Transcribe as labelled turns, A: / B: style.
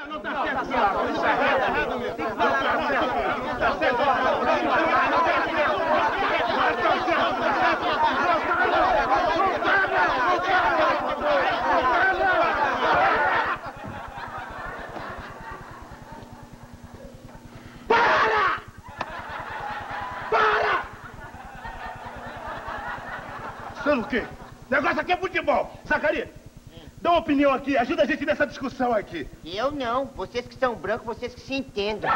A: Não, não tá certo. É. Tem que tá certo. Não tá certo. Não tá! Sendo o quê? Negócio aqui é futebol. Zacarias, dá uma opinião aqui. Ajuda a gente nessa discussão aqui.
B: Eu não. Vocês que são brancos, vocês que se entendam.